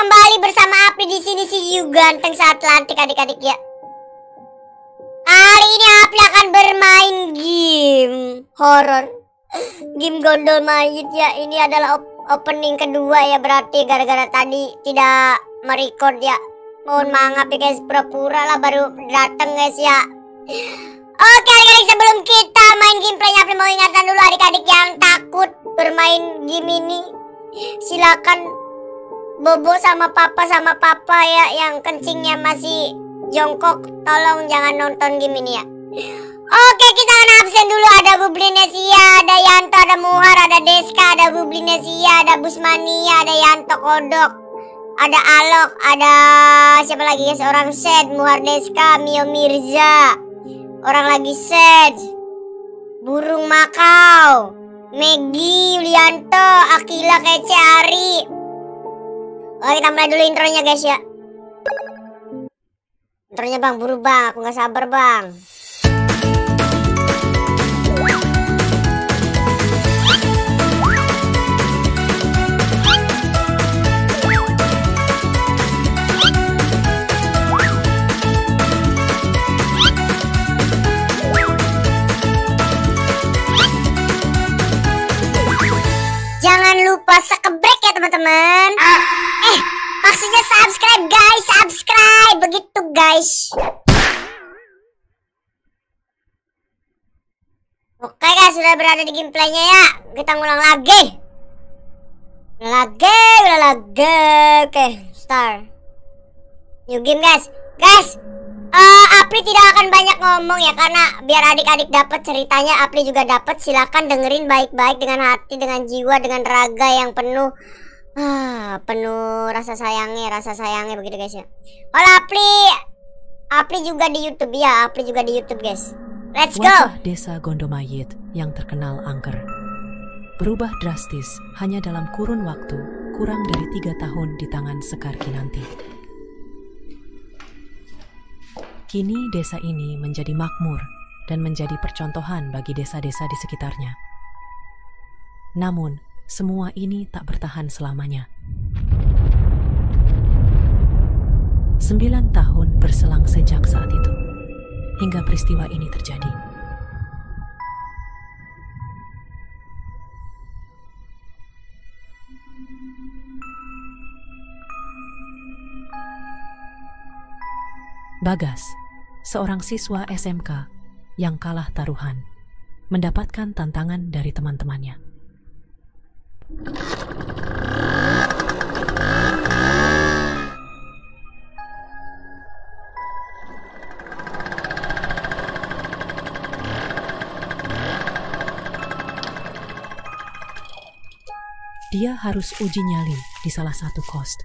kembali bersama Api di sini si Yu ganteng saat Atlantik adik-adik ya. Kali ini Api akan bermain game horor. Game gondol mayit ya. Ini adalah op opening kedua ya berarti gara-gara tadi tidak merecord ya. Mohon maaf ya guys, pura-pura lah baru datang guys ya. Oke adik-adik sebelum kita main gameplaynya Api mau ingatkan dulu adik-adik yang takut bermain game ini silakan bobo sama papa sama papa ya yang kencingnya masih jongkok. Tolong jangan nonton game ini ya. Oke kita akan absen dulu. Ada Bublinesia, ada Yanto, ada Muhar, ada Deska, ada Bublinesia, ada Busmania, ada Yanto Kodok, ada Alok, ada siapa lagi ya? Seorang Sed, Muhar Deska, Mio Mirza, orang lagi Sed, Burung Makau, Megi, Yulianto, Akila, Kece, Ari, Oke kita mulai dulu intronya guys ya. Intronya bang buru bang aku gak sabar bang sudah berada di gameplaynya ya. Kita ngulang lagi. Ulang lagi Ulang lagi. Oke start New game guys. Guys uh, Apri tidak akan banyak ngomong ya karena biar adik-adik dapat ceritanya Apri juga dapat silakan dengerin baik-baik dengan hati dengan jiwa dengan raga yang penuh ah, penuh rasa sayangnya rasa sayangnya begitu guys ya. Kalau Apri Apri juga di YouTube ya Apri juga di YouTube guys let's go Wajah desa Gondomayit yang terkenal angker berubah drastis hanya dalam kurun waktu kurang dari tiga tahun di tangan Sekar Kinanti. Kini desa ini menjadi makmur dan menjadi percontohan bagi desa-desa di sekitarnya. Namun, semua ini tak bertahan selamanya. Sembilan tahun berselang sejak saat itu, hingga peristiwa ini terjadi. Bagas, seorang siswa SMK yang kalah taruhan, mendapatkan tantangan dari teman-temannya. Dia harus uji nyali di salah satu kos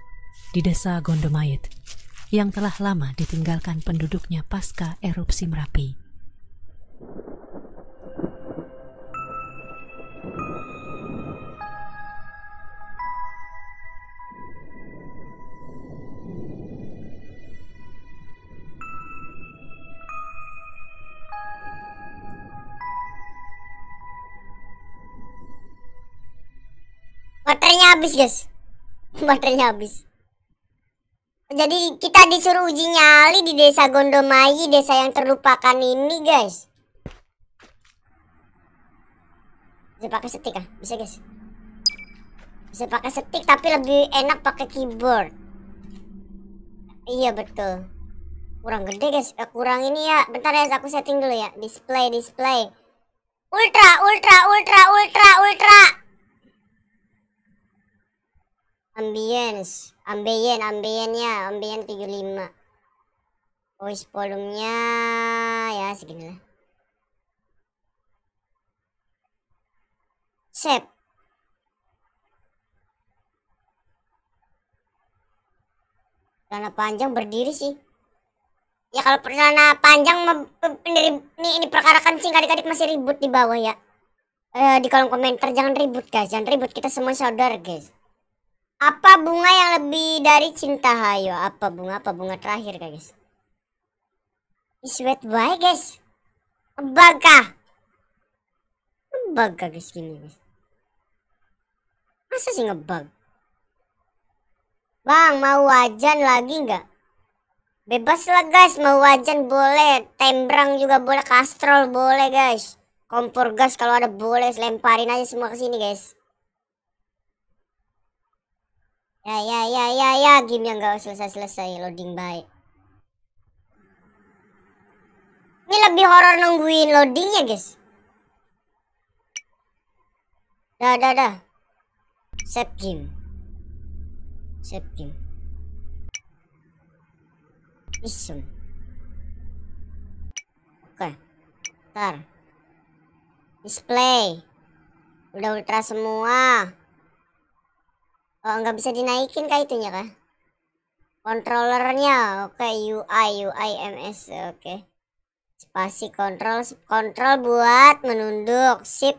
di desa Gondomayit yang telah lama ditinggalkan penduduknya pasca erupsi Merapi. Baterainya habis guys. Baterainya habis. Jadi kita disuruh uji nyali di desa Gondomayi Desa yang terlupakan ini guys. Bisa pakai stick ah? Bisa guys. Bisa pakai stick tapi lebih enak pakai keyboard. Iya betul. Kurang gede guys. Eh, Kurang ini ya. Bentar ya. Aku setting dulu ya. Display display. Ultra ultra ultra ultra ultra ambience. Ambien ambiennya ambien 75 voice volumenya ya segini lah. Save. Celana panjang berdiri sih. Ya kalau celana panjang ini, ini perkara kencing adik-adik masih ribut di bawah ya. Eh, di kolom komentar jangan ribut guys. Jangan ribut kita semua saudara guys apa bunga yang lebih dari cinta hayo? Apa bunga? Apa bunga terakhir guys? Sweet boy guys. Baga. Baga guys gini guys. Masa sih ngebug? Bang, mau wajan lagi nggak? Bebas lah guys, mau wajan boleh, tembrang juga boleh, kastrol boleh guys. Kompor gas kalau ada boleh, lemparin aja semua ke sini guys. Ya ya ya ya ya, game yang nggak selesai-selesai loading baik. Ini lebih horor nungguin loadingnya guys. Dah dah dah. Save game. Save game. Isum. Oke. Ntar. Display. Udah ultra semua. Oh, nggak bisa dinaikin kah itunya kah? Controllernya, oke UI, UI MS, oke. Spasi kontrol, kontrol buat menunduk, sip,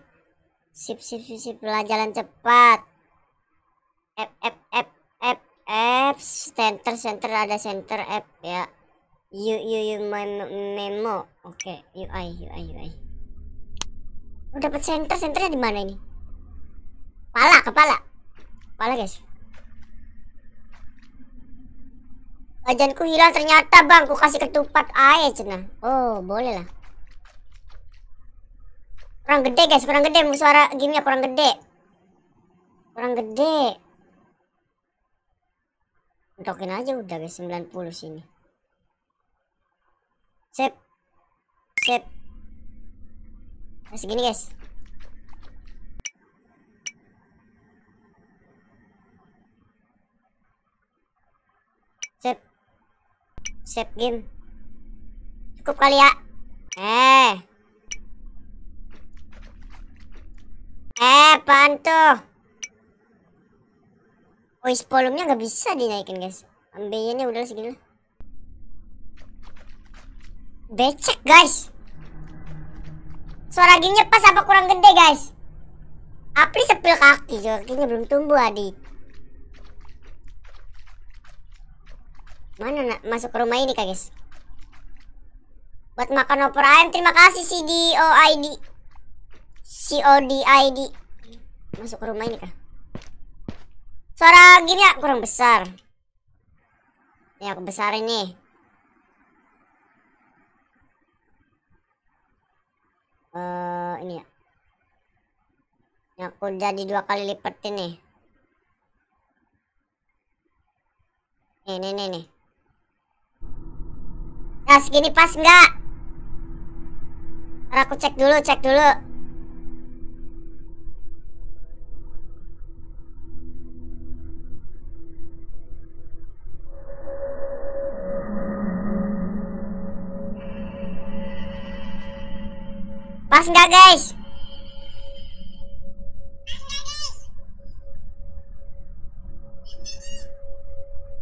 sip, sip, sip, sip, jalan cepat. F, F, F, F, F, center, center ada center F ya. U, U, U, memo, oke, UI, UI, UI. Oh, dapat center, centernya di mana ini? Kepala, kepala. Kepala guys. Wajanku hilang ternyata bang, ku kasih ketupat air cina. Oh boleh lah. Kurang gede guys, kurang gede suara gamenya kurang gede. Kurang gede. Untokin aja udah guys 90 sini. Sip. Sip. Nah, segini guys. Sip. Sip game. Cukup kali ya. Eh. Eh, apaan tuh? Voice volume-nya nggak bisa dinaikin, guys. Ambilnya udah segini. Becek, guys. Suara gamenya pas apa kurang gede, guys? Apri sepil kaki, kakinya belum tumbuh, adik. Mana nak masuk ke rumah ini kak guys? Buat makan opor ayam terima kasih CDOID CODID Masuk ke rumah ini kak. Suara gini ya kurang besar. Ya aku besar ini uh, Ini ya. Ini aku jadi dua kali lipat ini Nih nih nih nih Nah segini pas nggak? Ntar aku cek dulu, cek dulu. Pas nggak guys?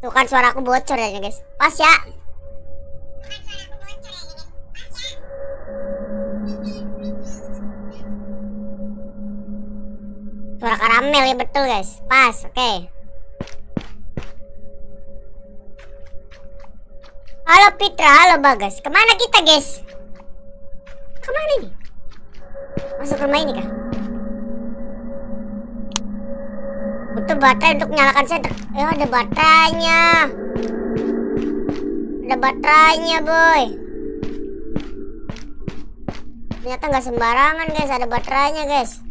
Tuh kan suara aku bocor ya guys. Pas ya. Karamel ya betul guys. Pas, oke. Okay. Halo Pitra, halo Bagas. Ke mana kita guys? Ke mana ini? Masuk rumah ini kah? Butuh baterai untuk menyalakan senter. Eh ada baterainya. Ada baterainya boy. Ternyata nggak sembarangan guys, ada baterainya guys.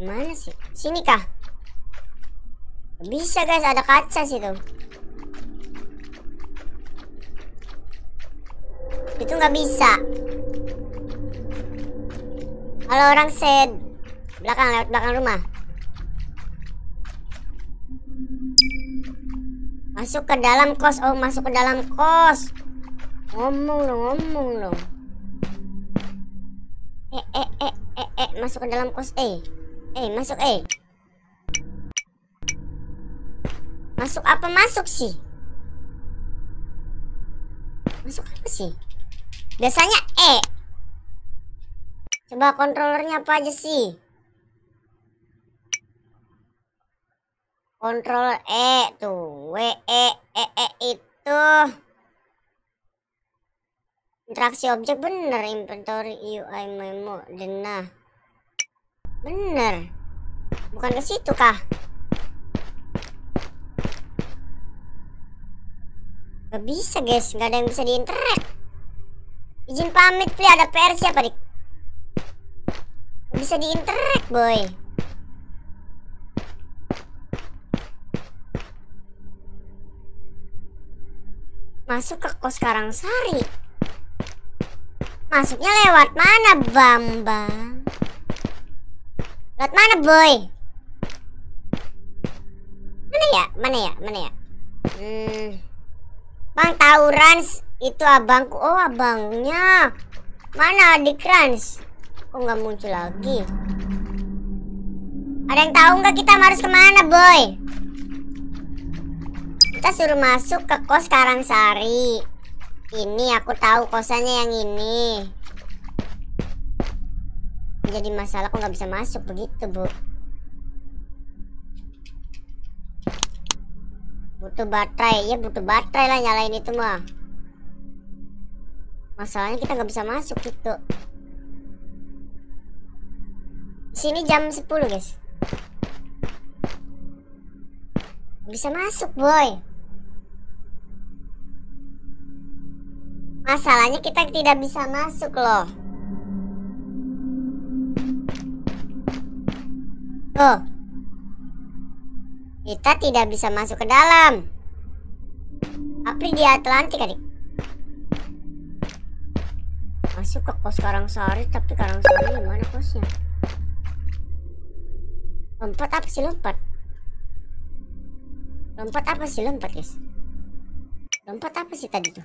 Mana sih? Sini kah? Bisa guys, ada kaca situ. Itu nggak bisa. Halo orang sed. Belakang, lewat belakang rumah. Masuk ke dalam kos. Oh, masuk ke dalam kos. Ngomong dong, ngomong dong. Eh, eh, eh, eh, eh, masuk ke dalam kos. Eh. Eh, masuk eh. Masuk apa masuk sih? Masuk apa sih? Biasanya E. Coba kontrolernya apa aja sih? Kontrol E tuh. W E E E itu. Interaksi objek bener inventory UI memo denah. Bener. Bukan ke situ kah? Gak bisa guys, gak ada yang bisa diinteract Izin pamit pria ada PR siapa dik? Gak bisa diinteract boy Masuk ke kos Karangsari Masuknya lewat mana Bambang? Lewat mana, boy? Mana ya? Mana ya? Mana ya? Hmm. Bang tahu Rans itu abangku. Oh, abangnya. Mana adik Rans? Kok nggak muncul lagi? Ada yang tahu nggak kita harus ke mana, boy? Kita suruh masuk ke kos Karangsari. Ini aku tahu kosannya yang ini. Jadi masalah kok nggak bisa masuk begitu, Bu. Butuh baterai, ya butuh baterai lah nyalain itu mah. Masalahnya kita nggak bisa masuk gitu. Sini jam 10 guys. Bisa masuk boy. Masalahnya kita tidak bisa masuk loh. Tuh. Kita tidak bisa masuk ke dalam. Apri di Atlantik adik. Masuk ke kos Karangsari tapi Karangsari mana kosnya? Lompat apa sih lompat? Lompat apa sih lompat guys? Lompat apa sih tadi tuh?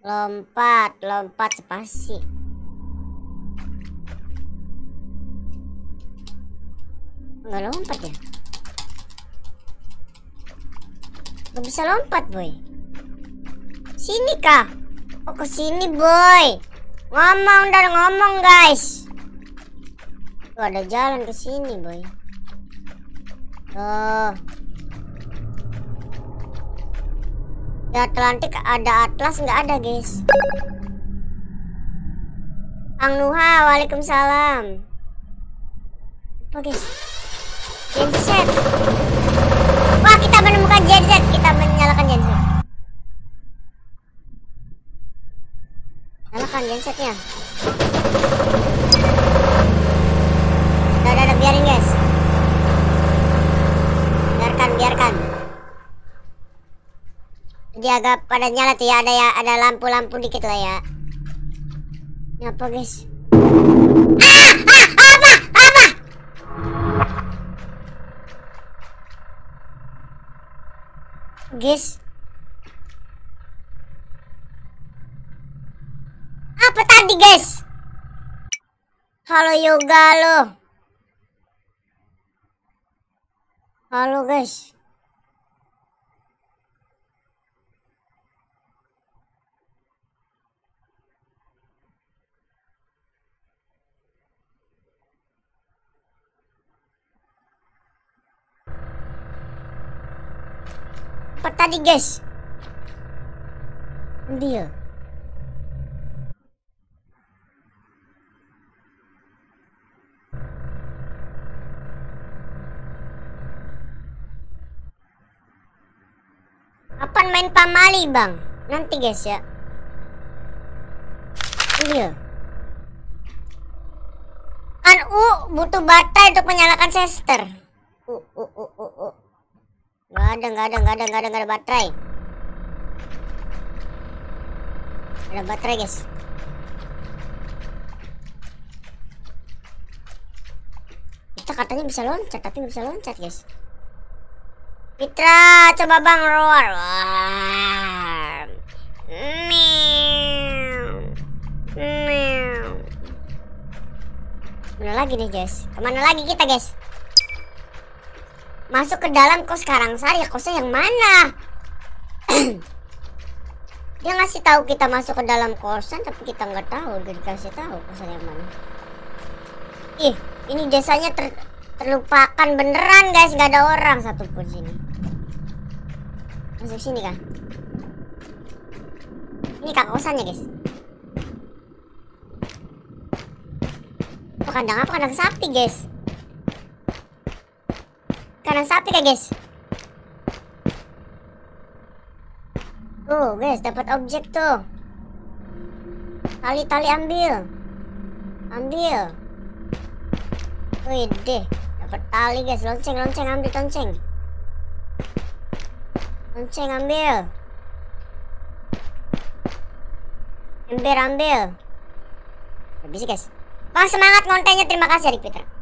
Lompat, lompat spasi. Enggak lompat ya? Gak bisa lompat, boy. Sini kah? Oh, ke sini, boy. Ngomong dan ngomong, guys. Tuh ada jalan ke sini, boy. Oh. Di Atlantik ada atlas nggak ada guys. Kang Nuha, waalaikumsalam. Apa guys? Genset. Wah kita menemukan genset. Kita menyalakan genset. Nyalakan gensetnya. Udah, udah, biarin guys. Biarkan, biarkan. Jadi agak pada nyala tuh ya ada ya ada lampu-lampu dikit lah ya. Ini guys? Ah, ah, Guys. Apa tadi guys? Halo yoga lo. Halo guys. Apa tadi guys? Dia. Kapan main pamali bang? Nanti guys ya. Iya. Kan U butuh baterai untuk menyalakan sester. U u u u u. Gak ada, gak ada, gak ada, gak ada, gak ada baterai. Ada baterai guys. Kita katanya bisa loncat, tapi nggak bisa loncat guys. Mitra, coba bang roar. Meow. Meow. Mana lagi nih guys? Ke mana lagi kita guys? Masuk ke dalam kos Karangsari ya kosnya yang mana? Dia ngasih tahu kita masuk ke dalam kosan tapi kita nggak tahu dia dikasih tahu kosan yang mana. Ih, ini desanya ter terlupakan beneran guys nggak ada orang satupun sini. Masuk sini kan? Ini kak kosannya guys. Oh, kandang apa? Kandang sapi guys. Kandang sapi kah guys? Tuh, guys, dapat objek tuh. Tali-tali ambil. Ambil. Wih deh, dapat tali guys. Lonceng, lonceng ambil lonceng. Lonceng ambil. Ember ambil. Habis guys. Bang semangat kontennya terima kasih Adik Peter.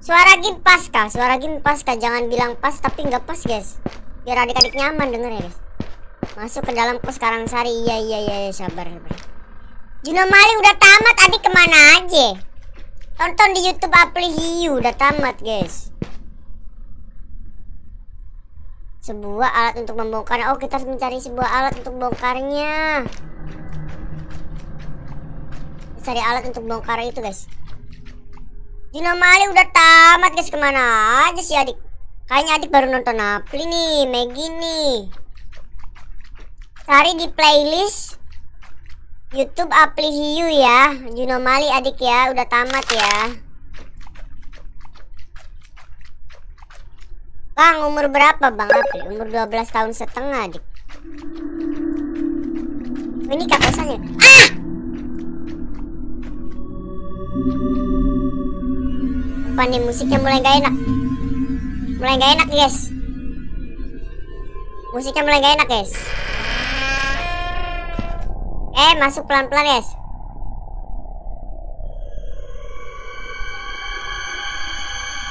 Suara game pas kah? Suara game pas kah? Jangan bilang pas tapi nggak pas guys. Biar adik-adik nyaman denger ya guys. Masuk ke dalam kos sekarang sari. Iya iya iya iya, sabar sabar. Juno Mali udah tamat adik ke mana aja? Tonton di YouTube Apli Hiu udah tamat guys. Sebuah alat untuk membongkar. Oh kita harus mencari sebuah alat untuk bongkarnya. Cari alat untuk bongkar itu guys. Juno Mali udah tamat guys ke mana aja sih adik? Kayaknya adik baru nonton Apli nih, Maggie nih. Cari di playlist YouTube Apli Hiu ya. Juno Mali adik ya, udah tamat ya. Bang, umur berapa Bang Apli? Umur 12 tahun setengah adik. Oh, ini kak kosannya. Ah! Apa nih musiknya mulai gak enak? Mulai gak enak guys. Musiknya mulai gak enak guys. Eh, masuk pelan-pelan, guys.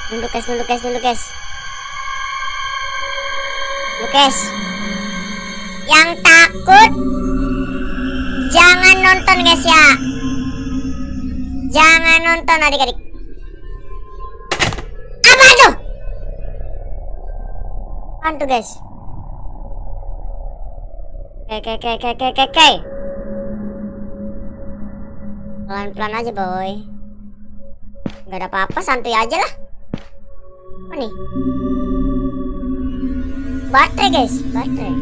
Duduk, guys, duduk, guys, duduk, guys. Duduk, guys. Yang takut jangan nonton, guys ya. Jangan nonton adik-adik. Apa tuh? Apaan tuh, guys? Oke, oke, oke, oke, oke, oke. Pelan-pelan aja boy Gak ada apa-apa santuy aja lah Apa nih Baterai guys Baterai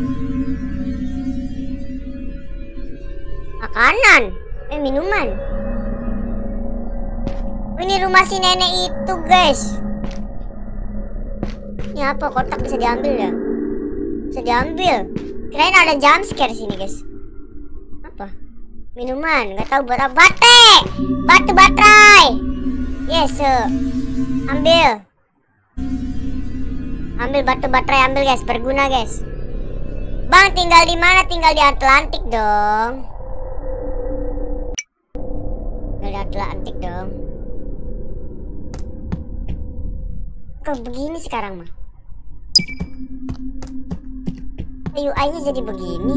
Makanan Eh minuman Ini rumah si nenek itu guys Ini apa kotak bisa diambil ya Bisa diambil Kirain ada jump scare sini guys Apa Minuman, nggak tahu buat apa. Batu baterai! Yes, uh. ambil. Ambil batu baterai, ambil guys, berguna guys. Bang, tinggal di mana? Tinggal di Atlantik dong. Tinggal di Atlantik dong. Kok begini sekarang mah? UI-nya jadi begini.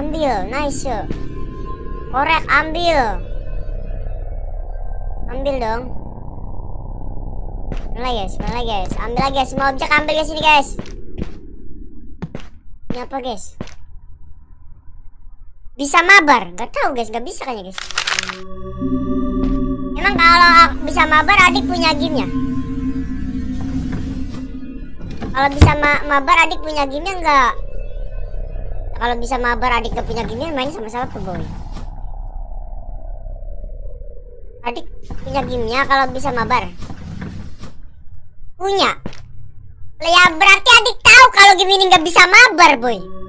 ambil nice korek ambil. Ambil dong. Mana guys mana guys. Ambil lagi guys. Semua objek ambil guys ini guys. Ini apa guys bisa mabar? Gak tahu guys. Gak bisa kayaknya guys. Emang kalau bisa mabar adik punya gamenya kalau bisa ma mabar adik punya gamenya enggak kalau bisa mabar adik gak punya gini main sama siapa boy? Adik punya gamenya kalau bisa mabar? Punya? Ya berarti adik tahu kalau game ini nggak bisa mabar boy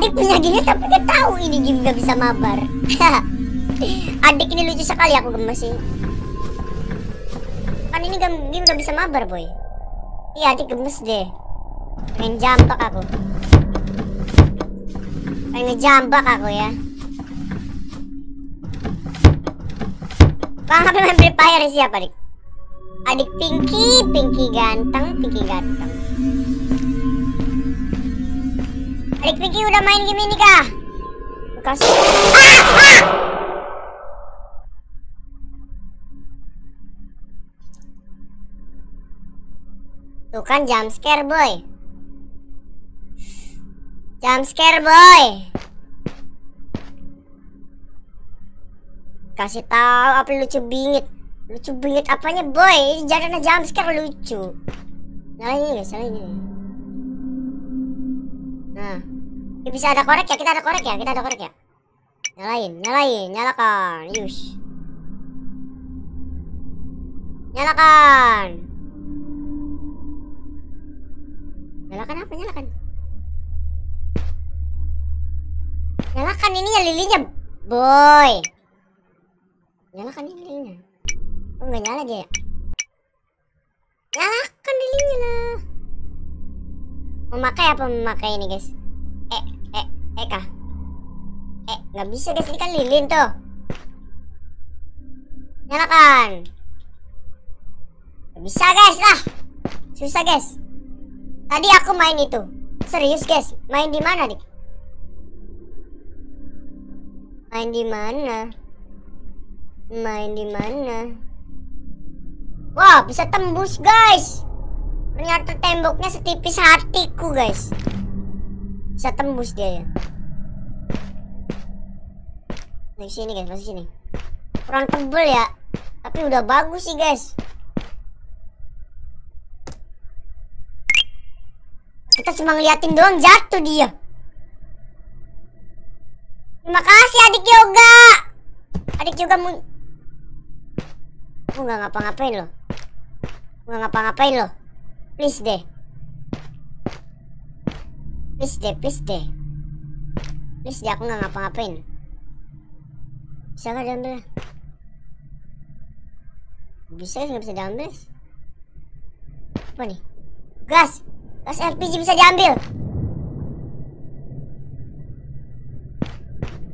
adik punya gini tapi gak tahu ini game nggak bisa mabar adik ini lucu sekali aku gemesin kan ini game nggak bisa mabar boy iya adik gemes deh pengen jambak aku Pengen ngejambak aku ya. Bang, HP main Free Fire siapa, Dik? Adik Pinky, Pinky ganteng, Pinky ganteng. Adik Pinky udah main game ini kah? Kasih. Ah, ah! Tuh kan jump scare boy. Jump scare boy. Kasih tahu apa lucu bingit. Lucu bingit apanya boy? Jangan jump scare lucu. Nyalain ini guys, nyalain ini. Nah, ya bisa ada korek ya? Kita ada korek ya? Kita ada korek ya? Nyalain, nyalain, nyalakan. Yus. Nyalakan. Nyalakan apa? Nyalakan. Nyalakan ininya lilinya, boy. Nyalakan ini lilinya. Oh nggak nyala dia ya? Nyalakan lilinya lah. Memakai apa memakai ini guys? Eh, eh, eh kah? Eh, nggak bisa guys, ini kan lilin tuh. Nyalakan. Nggak bisa guys lah. Susah guys. Tadi aku main itu. Serius guys, main di mana nih? Main di mana? Main di mana? Wah, bisa tembus guys. Ternyata temboknya setipis hatiku guys. Bisa tembus dia ya. Masuk sini guys, masuk sini. Kurang tebel ya. Tapi udah bagus sih guys. Kita cuma ngeliatin doang jatuh dia. Terima kasih adik yoga. Adik yoga Aku nggak ngapa-ngapain loh. Nggak ngapa-ngapain loh. Please deh. Please deh, please deh. Please deh, aku nggak ngapa-ngapain. Bisa nggak diambil? Bisa nggak bisa diambil? Apa nih? Gas! Gas LPG bisa diambil.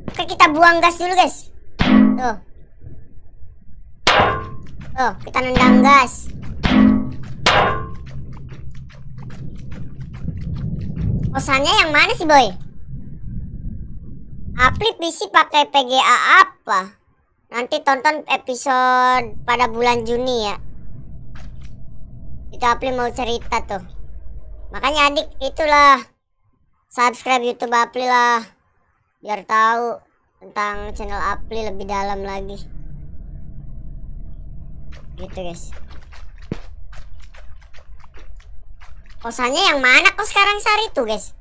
Oke, kita buang gas dulu, guys. Tuh. Tuh, kita nendang gas. Kosannya yang mana sih, boy? Apli PC pakai PGA apa? Nanti tonton episode pada bulan Juni ya. Itu Apli mau cerita tuh. Makanya adik itulah subscribe YouTube Apli lah biar tahu tentang channel Apli lebih dalam lagi. Gitu guys. Kosannya yang mana kok sekarang sari tuh guys?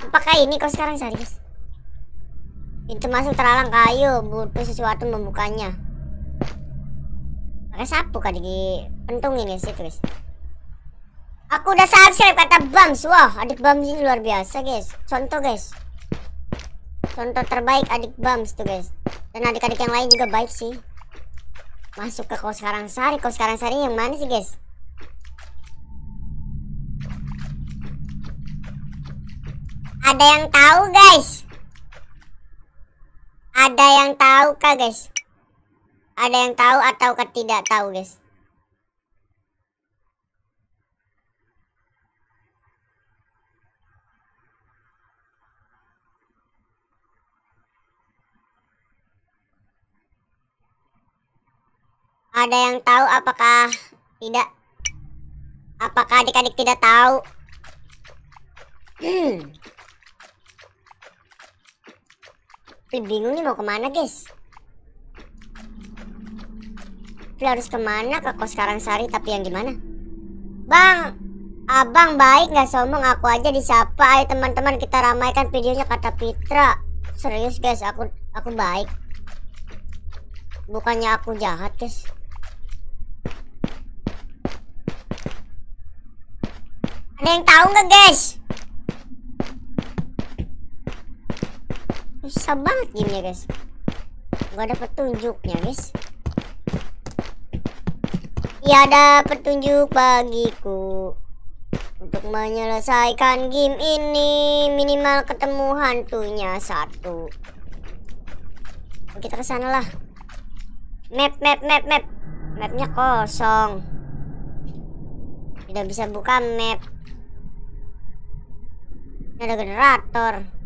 Apakah ini kok sekarang sari guys? Pintu masuk terhalang kayu, butuh sesuatu membukanya. Pakai sapu kali di pentungin guys itu guys. Aku udah subscribe kata Bams. Wah, adik Bams ini luar biasa, guys. Contoh, guys. Contoh terbaik adik Bams tuh, guys. Dan adik-adik yang lain juga baik sih. Masuk ke kos sekarang sari. Kos sekarang sari yang mana sih, guys? Ada yang tahu, guys? Ada yang tahu kah, guys? Ada yang tahu atau tidak tahu, guys? Ada yang tahu apakah tidak? Apakah adik-adik tidak tahu? Tapi bingung nih mau ke mana guys? Tapi harus ke mana ke kos Karangsari tapi yang gimana? Bang, abang baik nggak sombong aku aja disapa. Ayo teman-teman kita ramaikan videonya kata Pitra. Serius guys, aku aku baik. Bukannya aku jahat guys. Ada yang tahu nggak guys? Susah banget gamenya guys. Gak ada petunjuknya guys. Ya ada petunjuk bagiku untuk menyelesaikan game ini minimal ketemu hantunya satu. Kita ke sana lah. Map, map, map, map. Mapnya kosong. Tidak bisa buka map. Ini ada generator.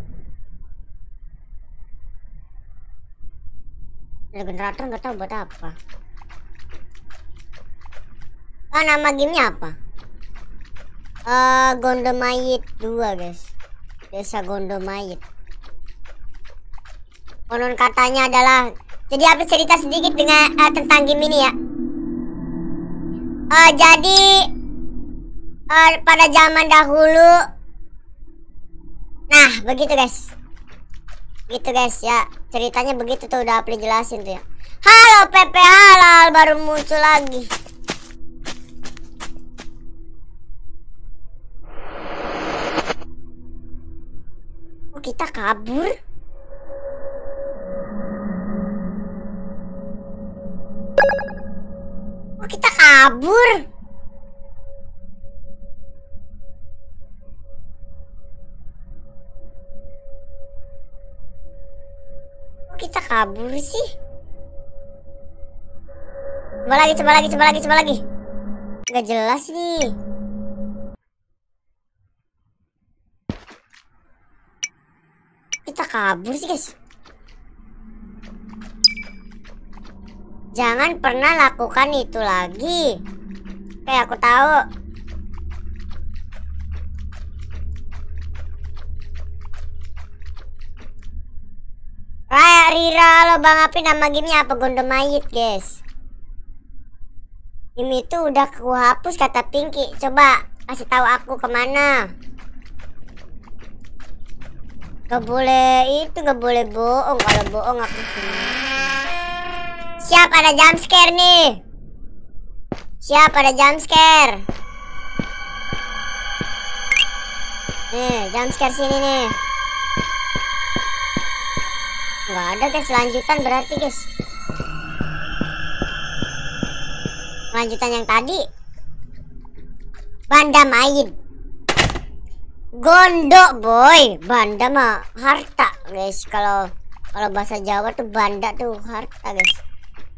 Ada generator nggak tahu buat apa. Ah, nama gamenya apa? Uh, Gondomayit 2 guys. Desa Gondomayit. Konon katanya adalah jadi apa cerita sedikit dengan uh, tentang game ini ya. Uh, jadi uh, pada zaman dahulu Nah, begitu guys gitu guys ya. Ceritanya begitu tuh udah Apli jelasin tuh ya. Halo PP halal baru muncul lagi. Oh kita kabur? Oh kita kabur? Kabur sih? Coba lagi, coba lagi, coba lagi, coba lagi. Gak jelas nih. Kita kabur sih, guys. Jangan pernah lakukan itu lagi. Oke, aku tahu. Raya Rira lo Bang Api nama gamenya apa? Gondomayit guys. Game itu udah aku hapus kata Pinky. Coba kasih tahu aku ke mana. Gak boleh itu gak boleh bohong. Kalau bohong aku Siap ada jump scare nih. Siap ada jump scare. Nih jump scare sini nih Nggak ada guys. Lanjutan berarti guys. Lanjutan yang tadi. Banda main Gondo boy. Banda mah harta guys. Kalau kalau bahasa Jawa tuh banda tuh harta guys.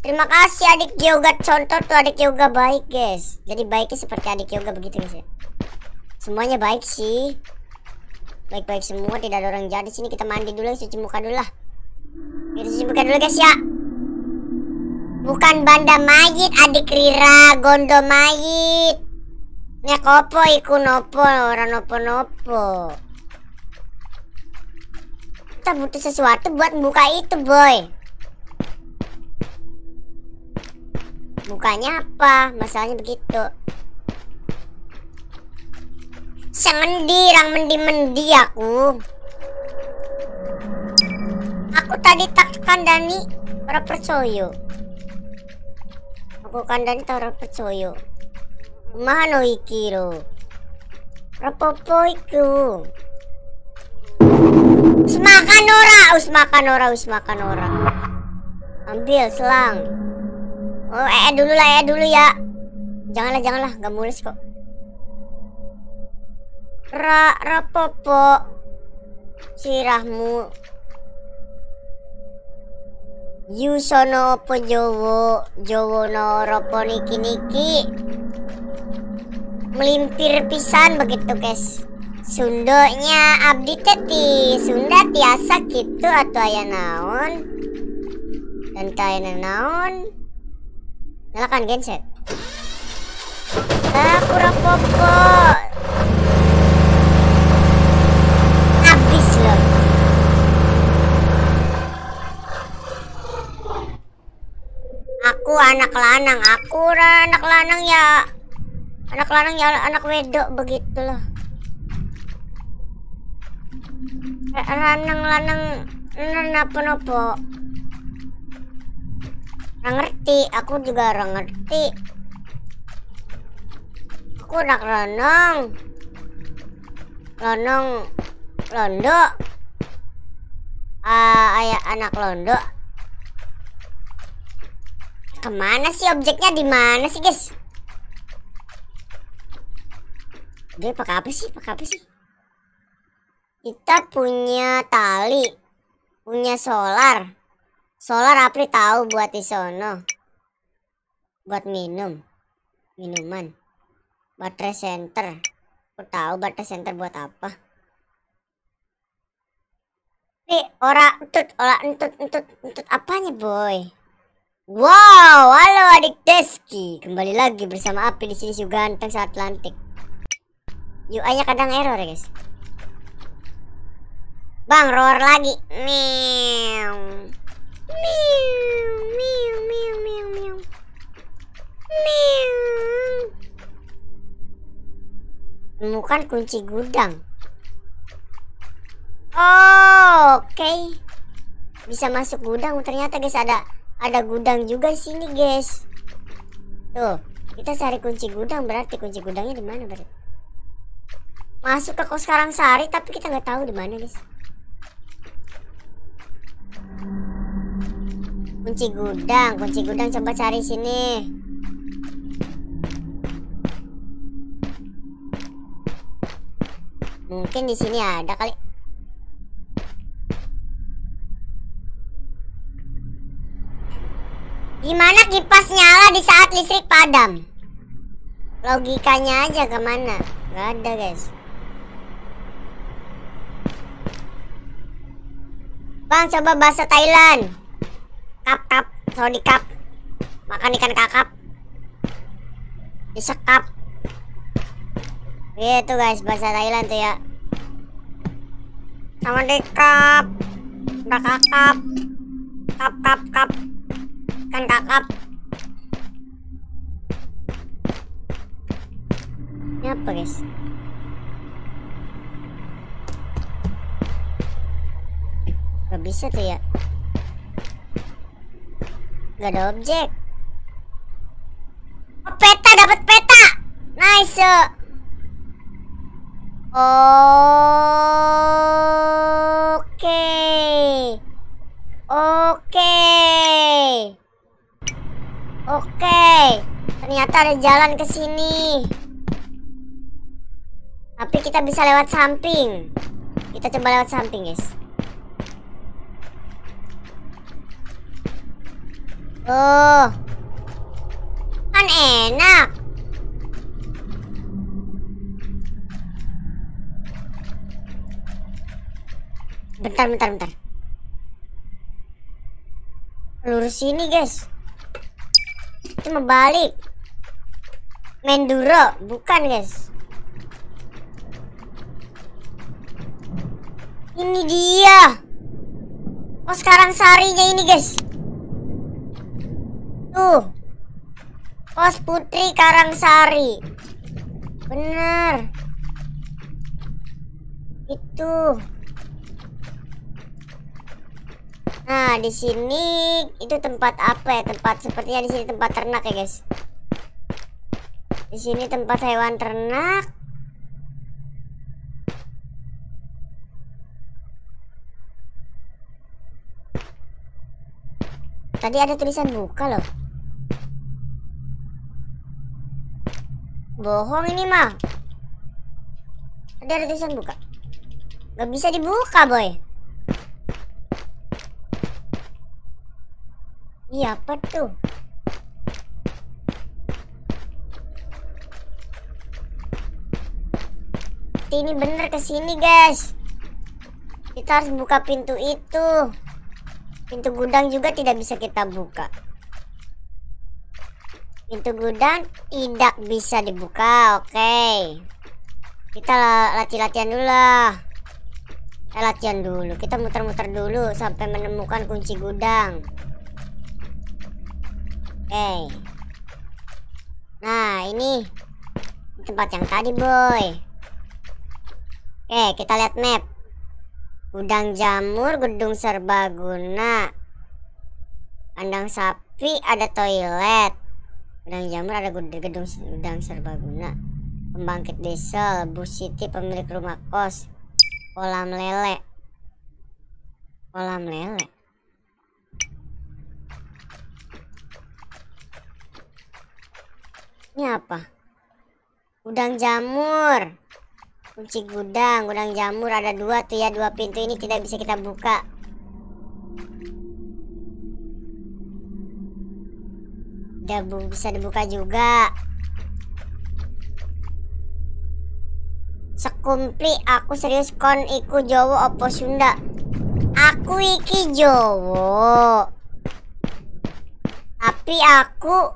Terima kasih adik yoga. Contoh tuh adik yoga baik guys. Jadi baiknya seperti adik yoga begitu guys ya. Semuanya baik sih. Baik-baik semua tidak ada orang jahat di sini. Kita mandi dulu cuci muka dulu lah kita muka dulu guys ya. Bukan banda mayit adik Rira Gondo mayit. Nek opo iku nopo orang nopo nopo Kita butuh sesuatu buat buka itu boy. Bukanya apa? Masalahnya begitu. Semendi, rang mendi-mendi aku Aku tadi tak kandani ora percaya. Aku kandani tak ora percaya. Mana iki ro? Rapopo iku? Us makan ora, us makan ora, us makan ora. Ambil selang. Oh, eh dulu lah, eh dulu ya. Janganlah, janganlah, gak mulus kok. Ra, rapopo. Sirahmu. Yusono opo Jowo Jowo no ropo niki niki Melimpir pisan begitu guys. Sundonya abdi teti. Sunda tiasa gitu atau ayah naon? Dan kaya naon? Nyalakan genset. Aku rapopo Abis loh Aku anak lanang, aku anak lanang ya. Anak lanang ya anak wedok begitulah. Lanang lanang napa nopo. Ngerti, aku juga ora ngerti. Aku anak lanang. Lanang londo. Ah, ayah anak londo Ke mana sih objeknya di mana sih guys? Dia pakai apa sih? Pakai apa sih? Kita punya tali, punya solar. Solar Apri tahu buat di sono. Buat minum, minuman. Baterai center. Aku tahu baterai center buat apa. Nih, ora entut, ora entut, entut, entut apanya boy? Wow, halo adik Deski. Kembali lagi bersama Api di sini si ganteng saat Atlantik. UI-nya kadang error ya, guys. Bang, roar lagi. Meow. Meow, meow, meow, meow, meow. Meow. Temukan kunci gudang. Oh, oke. Okay. Bisa masuk gudang ternyata guys ada ada gudang juga sini guys. Tuh kita cari kunci gudang. Berarti kunci gudangnya di mana berarti masuk ke kos sekarang sari tapi kita nggak tahu di mana guys. Kunci gudang kunci gudang coba cari sini. Mungkin di sini ada kali. Gimana kipas nyala di saat listrik padam? Logikanya aja ke mana? Gak ada guys. Bang coba bahasa Thailand. Kap kap, sorry kap. Makan ikan kakap. Disekap. Itu guys bahasa Thailand tuh ya. Sama dekap. Udah kakap. Kap kap kap. Kan kakap. Ini apa guys? Gak bisa tuh ya. Gak ada objek. Oh, peta dapat peta. Nice. Oke. Ada jalan ke sini. Tapi kita bisa lewat samping. Kita coba lewat samping, guys. Oh. Kan enak. Bentar, bentar, bentar. Lurus sini, guys. Itu mau balik. Menduro, bukan, guys. Ini dia. Oh, sekarang sarinya ini, guys. Tuh. Pos Putri Karangsari. Bener. Itu. Nah, di sini itu tempat apa ya? Tempat sepertinya di sini tempat ternak ya, guys. Di sini tempat hewan ternak. Tadi ada tulisan buka loh. Bohong ini mah. Tadi ada tulisan buka. Gak bisa dibuka, boy. Iya, apa tuh? Ini bener ke sini, guys. Kita harus buka pintu itu. Pintu gudang juga tidak bisa kita buka. Pintu gudang tidak bisa dibuka. Oke. Okay. Kita latihan-latihan dulu lah. Kita latihan dulu. Kita muter-muter dulu sampai menemukan kunci gudang. Oke. Okay. Nah, ini tempat yang tadi, boy. Oke, okay, kita lihat map. Gudang jamur, gedung serbaguna. Kandang sapi, ada toilet. Gudang jamur ada gedung serbaguna. Pembangkit diesel, Bu Siti pemilik rumah kos. Kolam lele. Kolam lele. Ini apa? Gudang jamur kunci gudang gudang jamur ada dua tuh ya dua pintu ini tidak bisa kita buka. Tidak bisa dibuka juga. Sekumpli aku serius kon iku Jowo opo Sunda? Aku iki Jowo tapi aku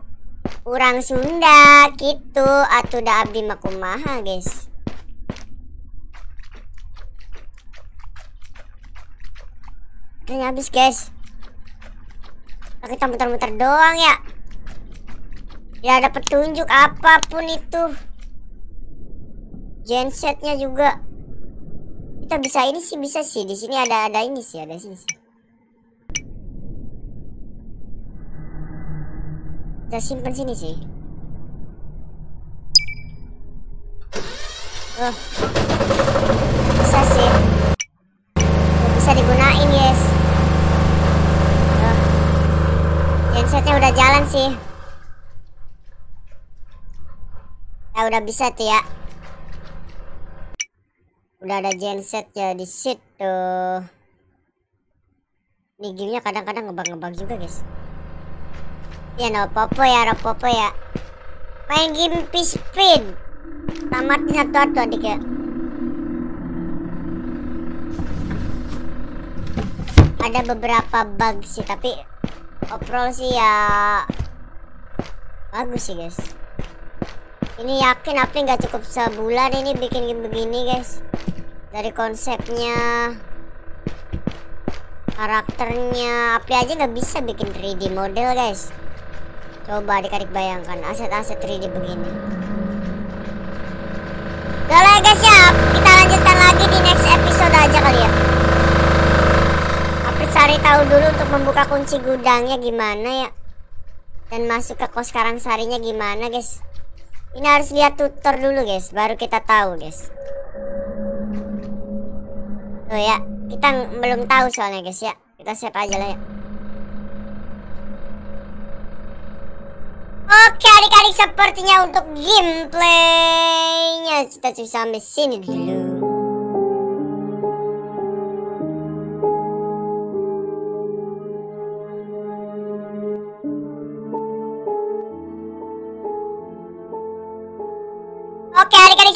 orang Sunda gitu. Atau dah abdi makumaha guys Kayaknya habis guys. Kita muter-muter doang ya. Ya ada petunjuk apa pun itu. Gensetnya juga. Kita bisa ini sih bisa sih. Di sini ada ada ini sih ada sini sih. Kita simpan sini sih. Oh Bisa sih. Bisa digunain guys gensetnya udah jalan sih. Ya udah bisa tuh ya. Udah ada genset ya di situ. Ini gamenya kadang-kadang ngebug-ngebug juga guys. Ya no popo ya, no popo ya. Main game speed. Tamatin satu-satu adik ya. Ada beberapa bug sih tapi overall sih ya bagus sih guys. Ini yakin Apli nggak cukup sebulan ini bikin begini guys. Dari konsepnya, karakternya, Apli aja nggak bisa bikin 3D model guys. Coba adik-adik bayangkan aset-aset 3D begini. Udah lah guys ya, kita lanjutkan lagi di next episode aja kali ya. Cari tahu dulu untuk membuka kunci gudangnya gimana ya. Dan masuk ke kos karang sarinya gimana guys. Ini harus lihat tutor dulu guys, baru kita tahu guys. Tuh ya, kita belum tahu soalnya guys ya. Kita save aja lah ya. Oke adik-adik sepertinya untuk gameplaynya kita cuci sampai sini dulu.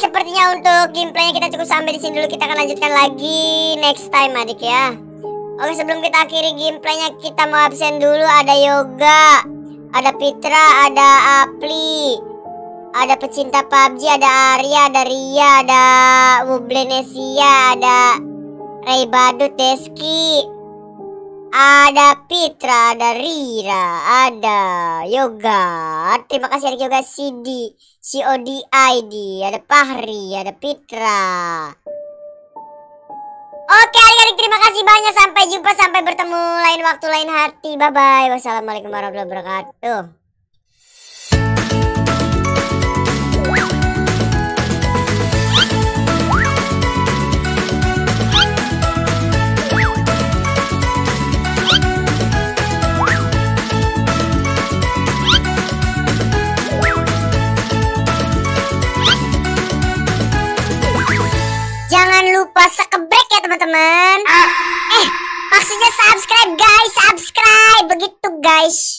Sepertinya untuk gameplaynya kita cukup sampai di sini dulu. Kita akan lanjutkan lagi next time adik ya. Oke sebelum kita akhiri gameplaynya kita mau absen dulu. Ada yoga, ada Pitra, ada Apli, ada pecinta PUBG, ada Arya, ada Ria, ada Wublenesia, ada Ray Badut, Deski, ada Pitra, ada Rira, ada Yoga. Terima kasih adik Yoga CD, COD ID, ada Pahri, ada Pitra. Oke adik-adik terima kasih banyak. Sampai jumpa sampai bertemu. Lain waktu lain hati. Bye bye wassalamualaikum warahmatullahi wabarakatuh lupa sekebrek ya teman-teman. Eh, maksudnya subscribe guys, subscribe begitu guys.